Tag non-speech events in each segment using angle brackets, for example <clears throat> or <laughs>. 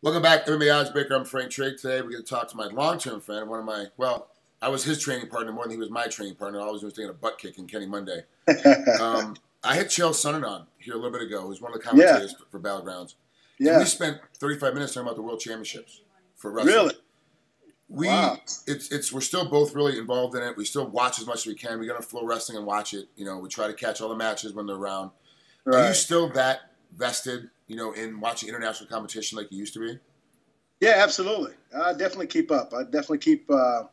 Welcome back, MMA Odds Breaker. I'm Frank Trigg. Today we're going to talk to my long-term friend, one of my, well, I was his training partner more than he was my training partner. I was was taking a butt kick in Kenny Monday. <laughs> um, I had Chael Sonnen on here a little bit ago. He was one of the commentators yeah. for Battlegrounds. Yeah. And we spent 35 minutes talking about the World Championships for wrestling. Really? We wow. it's it's we're still both really involved in it. We still watch as much as we can. We go to Flow Wrestling and watch it. You know, we try to catch all the matches when they're around. Right. Are you still that vested, you know, in watching international competition like you used to be? Yeah, absolutely. I definitely keep up. I definitely keep uh,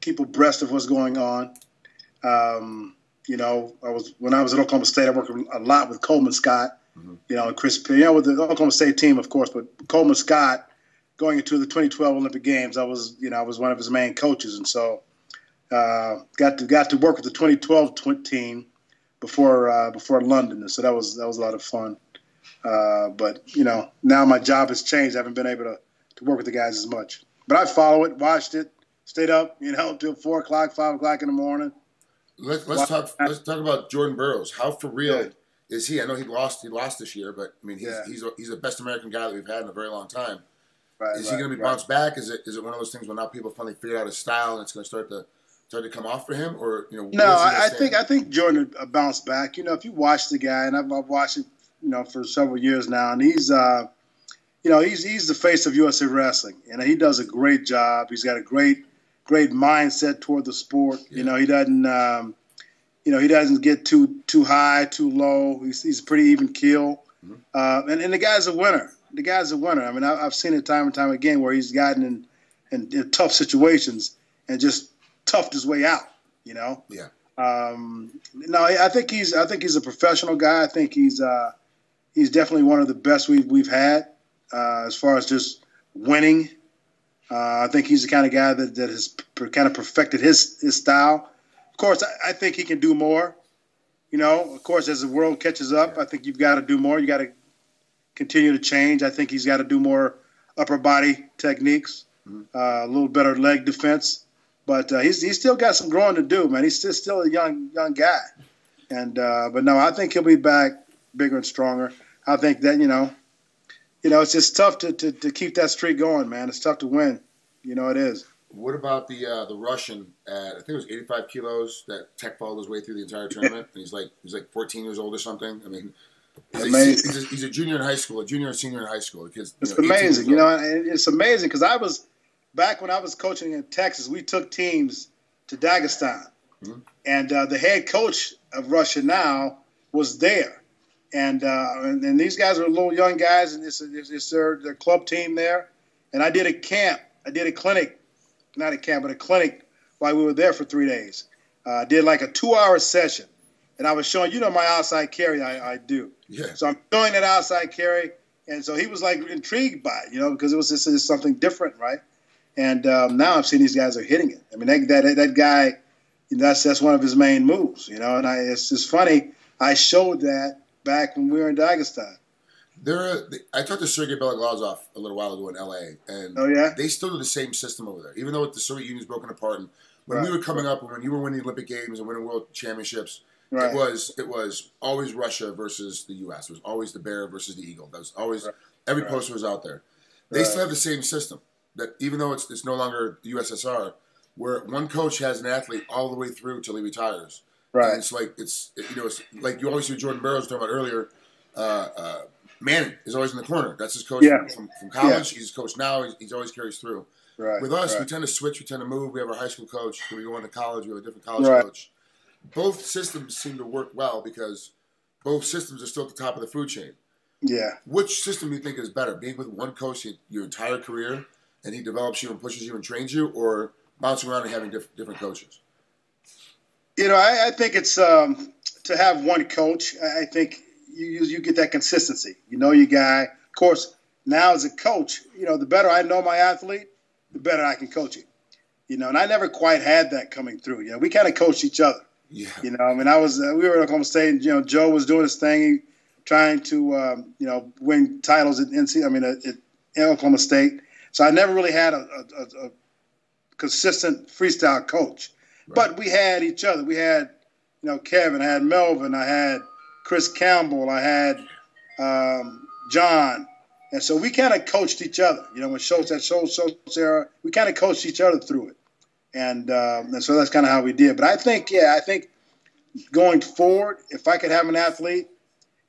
keep abreast of what's going on. Um, you know, I was when I was at Oklahoma State, I worked a lot with Coleman Scott. Mm-hmm. You know, and Chris, you know, with the Oklahoma State team, of course, but Coleman Scott going into the 2012 Olympic Games, I was, you know, I was one of his main coaches, and so uh, got to got to work with the 2012 tw- team before uh, before London, and so that was that was a lot of fun. Uh, but you know, now my job has changed. I haven't been able to to work with the guys as much. But I follow it, watched it, stayed up, you know, until four o'clock, five o'clock in the morning. Let's let's talk let's talk about Jordan Burroughs. How for real yeah. is he? I know he lost he lost this year, but I mean he's yeah. he's a, he's the best American guy that we've had in a very long time. Right, is right, he going to be right. bounced back? Is it is it one of those things where now people finally figured out his style and it's going to start to start to come off for him, or you know? No, I, I think I think Jordan bounced back. You know, if you watch the guy, and I've, I've watched it, you know, for several years now, and he's. Uh, you know, he's he's the face of USA Wrestling, and he does a great job. He's got a great great mindset toward the sport. Yeah. You know, he doesn't um, you know he doesn't get too too high, too low. He's he's pretty even keel, mm-hmm. uh, and and the guy's a winner. The guy's a winner. I mean, I, have seen it time and time again where he's gotten in, in, in tough situations and just toughed his way out. You know. Yeah. Um, no, I think he's I think he's a professional guy. I think he's uh, he's definitely one of the best we've we've had uh, as far as just winning. Uh, I think he's the kind of guy that, that has per, kind of perfected his his style. Of course, I, I, think he can do more. You know, of course, as the world catches up, I think you've got to do more. You got to continue to change. I think he's got to do more upper body techniques, mm-hmm. uh, a little better leg defense. But uh, he's he's still got some growing to do, man. He's still still a young young guy, and uh, but no, I think he'll be back bigger and stronger. I think that you know you know, it's just tough to, to, to keep that streak going, man. It's tough to win. You know, it is. What about the uh, the Russian at I think it was 85 kilos that Tech falled his way through the entire tournament, and he's like he's like 14 years old or something. I mean, he's, amazing. He's, a, he's a junior in high school, a junior and senior in high school. Because it's know, amazing. You know, it's amazing because I was back when I was coaching in Texas. We took teams to Dagestan, mm-hmm. and uh, the head coach of Russia now was there and, uh, and, and these guys are little young guys, and it's, it's, it's their their club team there. And I did a camp, I did a clinic, not a camp, but a clinic while we were there for three days. Uh, I did like a two-hour session, and I was showing, you know, my outside carry I, I do. Yeah. So I'm showing that outside carry, and so he was like intrigued by it, you know, because it was just, just something different, right? And um, now I'm seeing these guys are hitting it. I mean, that that, that guy, that's that's one of his main moves, you know. And I, it's just funny. I showed that back when we were in Dagestan. There, are, I talked to Sergey Beloglazov a little while ago in L.A. and oh yeah, they still do the same system over there, even though the Soviet Union's broken apart. And when right. we were coming up, when you were winning Olympic Games and winning World Championships, right. it was it was always Russia versus the U.S. It was always the bear versus the eagle. That was always right. every poster was out there. They still have the same system that even though it's it's no longer the USSR, where one coach has an athlete all the way through till he retires. Right. And it's like it's you know it's like you always see Jordan Burroughs talking about earlier. Uh, uh, Manning is always in the corner. That's his coach yeah. from, from college. Yeah. He's coach now. He's, he's, always carries through. Right. With us, right. we tend to switch. We tend to move. We have our high school coach. We go into college, we have a different college right. coach. Both systems seem to work well because both systems are still at the top of the food chain. Yeah. Which system do you think is better? Being with one coach your entire career, and he develops you and pushes you and trains you, or bouncing around and having diff- different coaches? You know, I, I think it's um, to have one coach. I think you, you get that consistency. You know your guy. Of course, now as a coach, you know the better I know my athlete, the better I can coach him. You know, and I never quite had that coming through. You know, we kind of coached each other. Yeah. You know, I mean, I was uh, we were at Oklahoma State. You know, Joe was doing his thing, trying to um, you know win titles at NC. I mean, at, at Oklahoma State. So I never really had a, a, a consistent freestyle coach. But we had each other. We had, you know, Kevin. I had Melvin. I had Chris Campbell. I had um, John, And so we kind of coached each other. You know, when Schultz at Schultz, Schultz era, we kind of coached each other through it. And, um, and so that's kind of how we did. But I think, yeah, I think going forward, if I could have an athlete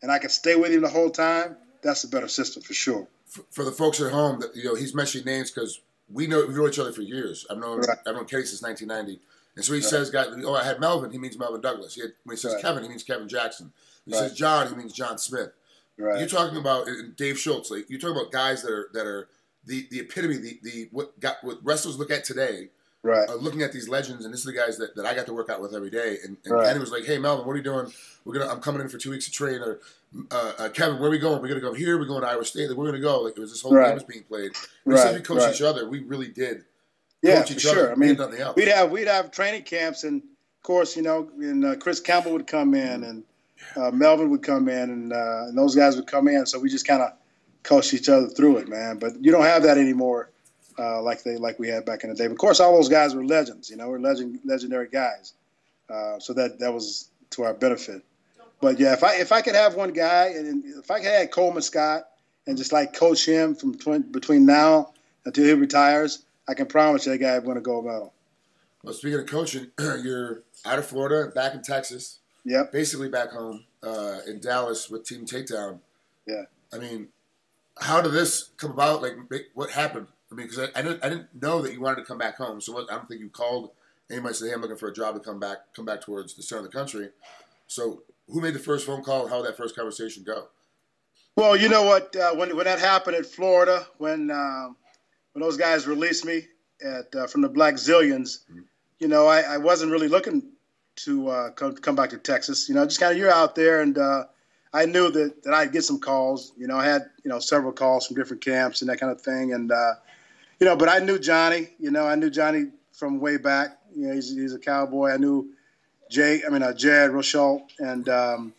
and I could stay with him the whole time, that's a better system for sure. For, for the folks at home, that, you know, he's mentioning names because we know we know each other for years. I've known right. I've known Kenny since 1990. And so he right. says, "Guy, oh, I had Melvin." He means Melvin Douglas. He had, when he says right. Kevin, he means Kevin Jackson. When he says John, he means John Smith. Right. You're talking about Dave Schultz. Like you're talking about guys that are that are the the epitome, the the what got what wrestlers look at today. Right. Uh, looking at these legends, and this is the guys that, that I got to work out with every day. And, and right. Kenny was like, "Hey, Melvin, what are you doing? We're gonna. I'm coming in for two weeks to train. Or uh, uh, Kevin, where are we going? We're gonna go here. We're going to Iowa State. Like, we're gonna go. Like it was this whole right. game was being played. We right. we coached each other. We really did. Yeah, for sure. I mean, we'd have we'd have training camps, and of course, you know, and uh, Chris Campbell would come in, and uh, Melvin would come in, and, uh, and those guys would come in. So we just kind of coached each other through it, man. But you don't have that anymore, uh, like they like we had back in the day. But of course, all those guys were legends. You know, we're legend legendary guys. Uh, so that that was to our benefit. But yeah, if I if I could have one guy, and if I could have Coleman Scott and just like coach him from tw- between now until he retires, I can promise you that guy going to go medal. Well, speaking of coaching, <clears throat> you're out of Florida, back in Texas. Yep. Basically back home uh, in Dallas with Team Takedown. Yeah. I mean, how did this come about? Like, what happened? I mean, because I, I, didn't, I didn't know that you wanted to come back home. So what, I don't think you called anybody and said, "Hey, I'm looking for a job to come back, come back towards the center of the country." So, who made the first phone call? How did that first conversation go? Well, you know what? Uh, when when that happened in Florida, when um, when those guys released me at uh, from the Blackzilians, mm-hmm. you know, I, I, wasn't really looking to uh, come, come back to Texas. You know, just kind of you're out there, and uh, I knew that, that I'd get some calls. You know, I had you know several calls from different camps and that kind of thing, and uh, you know, but I knew Johnny. You know, I knew Johnny from way back. You know, he's, he's a cowboy. I knew Jay. I mean, uh, Jared Rochelle, and um,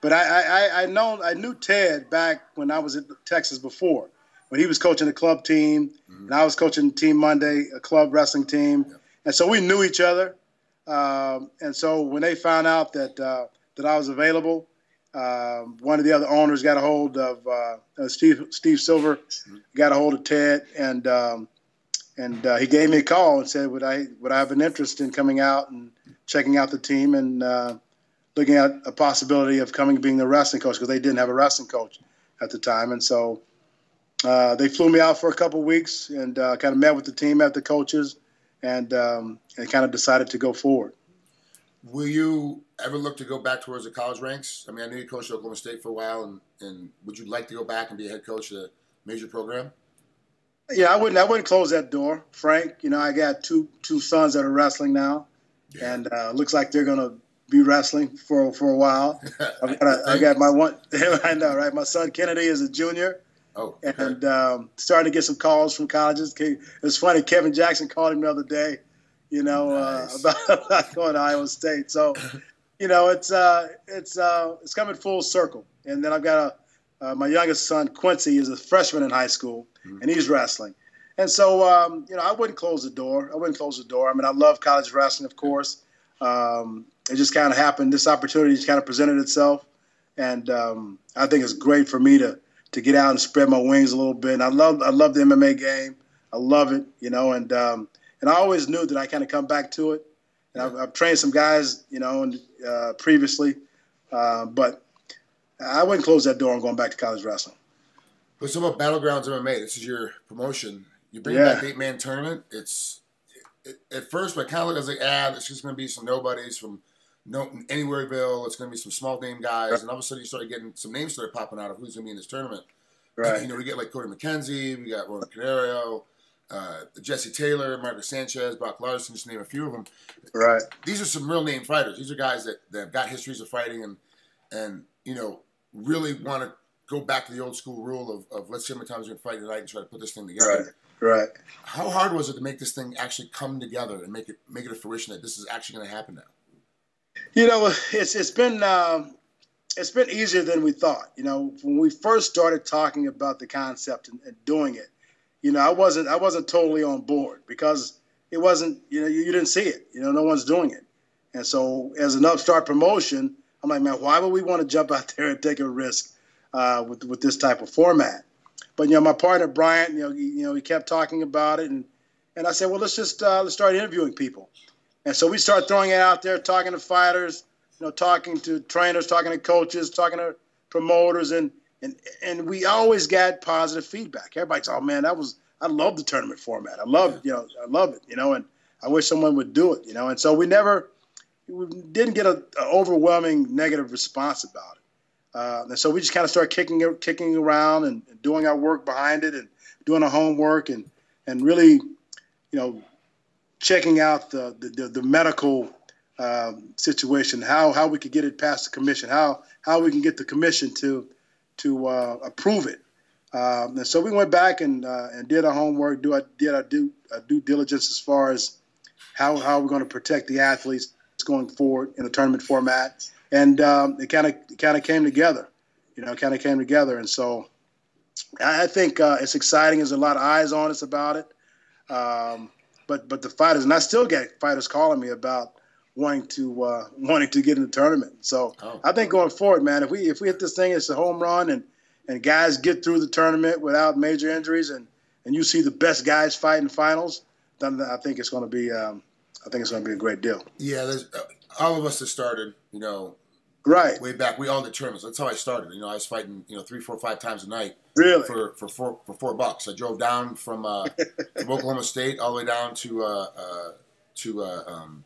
but I, I I know I knew Ted back when I was at Texas before when he was coaching the club team, mm-hmm. and I was coaching Team Monday, a club wrestling team, yep. and so we knew each other. Um, and so when they found out that uh, that I was available, um, one of the other owners got a hold of uh, uh, Steve Steve Silver, mm-hmm. got a hold of Ted, and um, and uh, he gave me a call and said, "Would I would I have an interest in coming out and checking out the team and uh, looking at a possibility of coming being the wrestling coach because they didn't have a wrestling coach at the time, and so." Uh, they flew me out for a couple weeks and uh, kind of met with the team, met the coaches, and um, and kind of decided to go forward. Will you ever look to go back towards the college ranks? I mean, I knew you coached Oklahoma State for a while, and, and would you like to go back and be a head coach at a major program? Yeah, I wouldn't. I wouldn't close that door, Frank. You know, I got two two sons that are wrestling now, yeah. and uh, looks like they're gonna be wrestling for for a while. <laughs> I've got a, I got my one. <laughs> I know, right? My son Kennedy is a junior, Oh, okay. and um, starting to get some calls from colleges. It's funny. Kevin Jackson called him the other day, you know, uh, nice. uh, <laughs> about, about going to Iowa State. So, you know, it's uh, it's uh, it's coming full circle. And then I've got a uh, my youngest son Quincy is a freshman in high school, mm-hmm. and he's wrestling. And so, um, you know, I wouldn't close the door. I wouldn't close the door. I mean, I love college wrestling, of course. Um, it just kind of happened. This opportunity just kind of presented itself, and um, I think it's great for me to to get out and spread my wings a little bit. And I love I love the MMA game. I love it, you know, and um, and I always knew that I kind of come back to it. And I've, I've trained some guys, you know, and, uh, previously, uh, but I wouldn't close that door on going back to college wrestling. Talk about Battlegrounds MMA. This is your promotion. You bring yeah. back eight man tournament. It's it, at first, but kind of look as like, ah, it's just going to be some nobodies from no Anywhereville. It's going to be some small name guys, right. and all of a sudden you started getting some names started popping out of who's going to be in this tournament. <clears throat> Right. You know, we get like Cody McKenzie, we got Ronan Canario, uh, Jesse Taylor, Marcus Sanchez, Brock Larson, just to name a few of them. Right. These are some real name fighters. These are guys that, that have got histories of fighting and and you know really want to go back to the old school rule of, of let's see how many times we can fight tonight and try to put this thing together. Right. Right. How hard was it to make this thing actually come together and make it make it a fruition that this is actually going to happen now? You know, it's it's been um, it's been easier than we thought. You know, when we first started talking about the concept and, and doing it, you know, I wasn't I wasn't totally on board because it wasn't you know you, you didn't see it. You know, no one's doing it, and so as an upstart promotion, I'm like, man, why would we want to jump out <laughs> there and take a risk uh, with with this type of format? but you know, my partner Bryant, you know, he, you know, he kept talking about it, and and I said, well, let's just uh, let's start interviewing people. And so we start throwing it out there, talking to fighters, you know, talking to trainers, talking to coaches, talking to promoters, and and and we always got positive feedback. Everybody's, oh man, that was I love the tournament format. I love you know I love it, you know, and I wish someone would do it, you know. And so we never we didn't get an overwhelming negative response about it. Uh, and so we just kind of started kicking kicking around and, and, doing our work behind it and doing our homework and and really, you know, checking out the the, the medical um, situation, how how we could get it past the commission, how how we can get the commission to to uh, approve it. Um, and so we went back and uh, and did our homework, do did our due, our due diligence as far as how how we're going to protect the athletes going forward in the tournament format, and um, it kind of kind of came together, you know, kind of came together, and so I think uh, it's exciting. There's a lot of eyes on us about it, um, but but the fighters, and I still get fighters calling me about wanting to uh, <laughs> wanting to get in the tournament. So oh. I think going forward, man, if we if we hit this thing, it's a home run, and and guys get through the tournament without major injuries, and and you see the best guys fight in finals, then I think it's going to be um, I think it's going to be a great deal. Yeah, uh, all of us that started, you know, right way back. We all did tournaments. That's how I started. You know, I was fighting, you know, three, four, five times a night. Really? For for four for four bucks. I drove down from uh, <laughs> from Oklahoma State all the way down to uh, uh, to uh, um,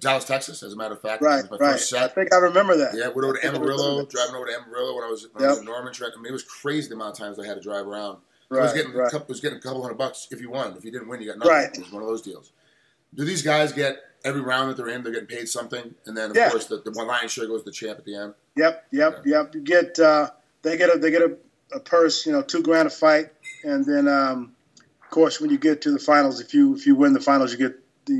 Dallas, Texas. As a matter of fact, right, right. I think I remember that. Yeah, went over to Amarillo, driving over to Amarillo when I was, when yep. I was in Norman. I mean, it was crazy the amount of times I had to drive around. Right, I was getting right. a couple, was getting a couple hundred bucks if you won. If you didn't win, you got nothing. Right. It was one of those deals. Do these guys get every round that they're in, they're getting paid something, and then of yeah. course the, the one line share goes to the champ at the end. Yep, yep, yeah. yep. You get uh, they get a they get a, a, purse, you know, two grand a fight, and then um, of course when you get to the finals, if you if you win the finals, you get the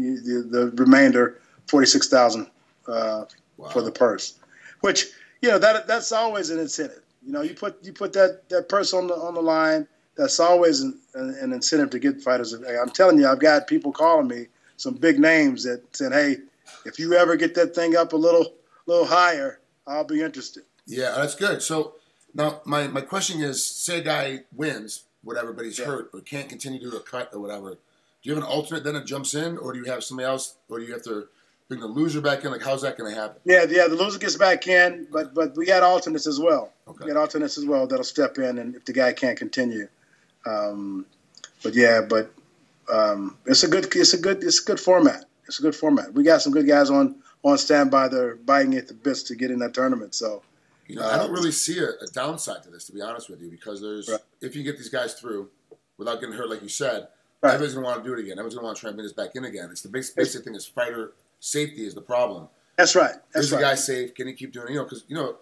the, the remainder forty six thousand uh, wow. for the purse, which you know that that's always an incentive. You know, you put you put that that purse on the on the line. That's always an, an incentive to get fighters. I'm telling you, I've got people calling me some big names that said, "Hey, if you ever get that thing up a little little higher, I'll be interested." Yeah, that's good. So now my, my question is, say a guy wins whatever, but he's yeah. hurt or can't continue to do a cut or whatever. Do you have an alternate then that jumps in, or do you have somebody else, or do you have to bring the loser back in? Like, how's that going to happen? Yeah, yeah, the loser gets back in, but but we got alternates as well. Okay. We got alternates as well that'll step in, and if the guy can't continue. Um, but yeah, but um, it's a good it's a good it's a good format. It's a good format. We got some good guys on on standby. They're biting at the bits to get in that tournament. So. You know, uh, I don't really see a, a, downside to this, to be honest with you, because there's right. if you get these guys through without getting hurt, like you said, right. everybody's gonna want to do it again. Everyone's gonna want to try and bring this back in again. It's the basic, basic thing is fighter safety is the problem. That's right. That's is right. the guy safe? Can he keep doing it? You know, because you know,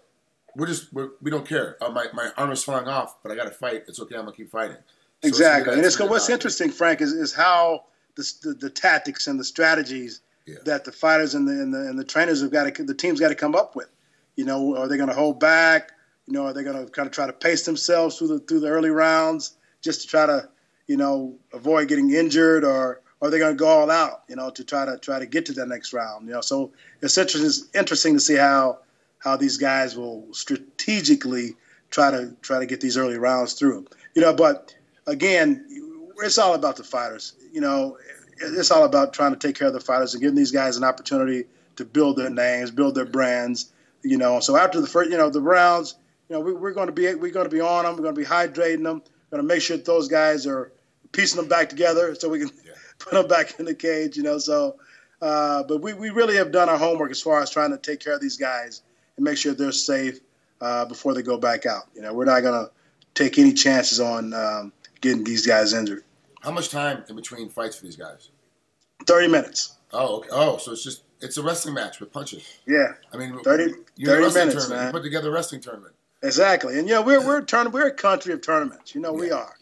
we're just we're, we do not care. Uh, my my arm is falling off, but I got to fight. It's okay. I'm gonna keep fighting. So exactly, and it's what's interesting, Frank, is, is how the, the, the tactics and the strategies yeah. that the fighters and the, and the and the trainers have got to the team's got to come up with. You know, are they going to hold back? You know, are they going to kind of try to pace themselves through the through the early rounds just to try to you know avoid getting injured, or, or are they going to go all out? You know, to try to try to get to that next round. You know, so it's interesting it's interesting to see how how these guys will strategically try to try to get these early rounds through. You know, but again, it's all about the fighters. You know, it's all about trying to take care of the fighters and giving these guys an opportunity to build their names, build their brands. You know, so after the first, you know, the rounds, you know, we, are going to be we're going to be on them. We're going to be hydrating them. We're going to make sure that those guys are piecing them back together so we can yeah. <laughs> put them back in the cage. You know, so uh, but we, we really have done our homework as far as trying to take care of these guys and make sure they're safe uh, before they go back out. You know, we're not going to take any chances on um, getting these guys injured. How much time in between fights for these guys? Thirty minutes. Oh, okay. Oh, so it's just it's a wrestling match with punches. Yeah. I mean, 30, 30 minutes, man. You put together a wrestling tournament. Exactly, and yeah, we're we're turn, we're a country of tournaments. You know, yeah. we are.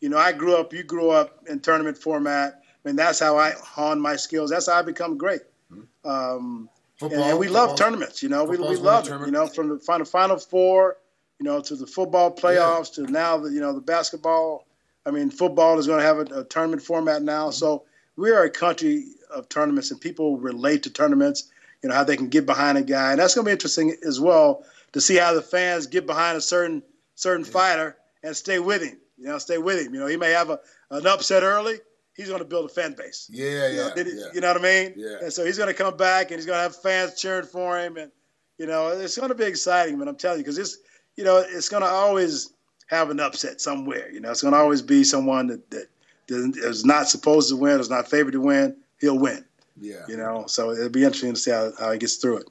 You know, I grew up. You grew up in tournament format. I mean, that's how I hone my skills. That's how I become great. Mm-hmm. Um, football, and, we football, love tournaments. You know, we, we love it. You know, from the final final four, you know, to the football playoffs, yeah. to now the you know the basketball I mean, football is going to have a, a tournament format now. Mm-hmm. So we are a country of tournaments, and people relate to tournaments. You know how they can get behind a guy, and that's going to be interesting as well to see how the fans get behind a certain certain yeah. fighter and stay with him. You know, stay with him. You know, he may have a, an upset early. He's going to build a fan base. Yeah, you know, yeah, yeah. You know what I mean? Yeah. And so he's going to come back and he's going to have fans cheering for him, and you know, it's going to be exciting. But I'm telling you, because it's, you know, it's going to always have an upset somewhere. You know, it's going to always be someone that, that is not supposed to win, is not favored to win. He'll win. Yeah. You know, so it'll be interesting to see how, how he gets through it.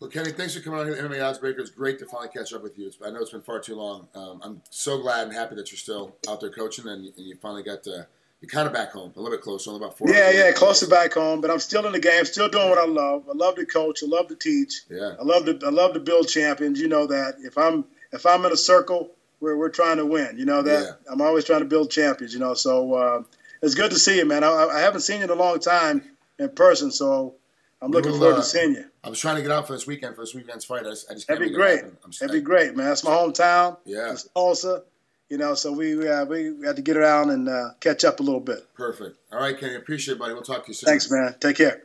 Well, Kenny, thanks for coming on here, MMA Oddsbreaker. It's great to finally catch up with you. It's, I know it's been far too long. Um, I'm so glad and happy that you're still out there coaching and, and you finally got to, you're kind of back home, a little bit closer, only about four. Yeah, yeah, closer back home. But I'm still in the game, still doing what I love. I love to coach. I love to teach. Yeah. I love to I love to build champions. You know that if I'm if I'm in a circle where we're trying to win, you know that yeah. I'm always trying to build champions. You know, so uh, it's good to see you, man. I, I haven't seen you in a long time in person, so I'm looking will, forward uh, to seeing you. I was trying to get out for this weekend for this weekend's fight. I just, I just That'd be great. That'd be great, man. That's my hometown. Yeah. It's Tulsa. You know, so we we, uh, we had to get around and uh, catch up a little bit. Perfect. All right, Kenny. Appreciate it, buddy. We'll talk to you soon. Thanks, man. Take care.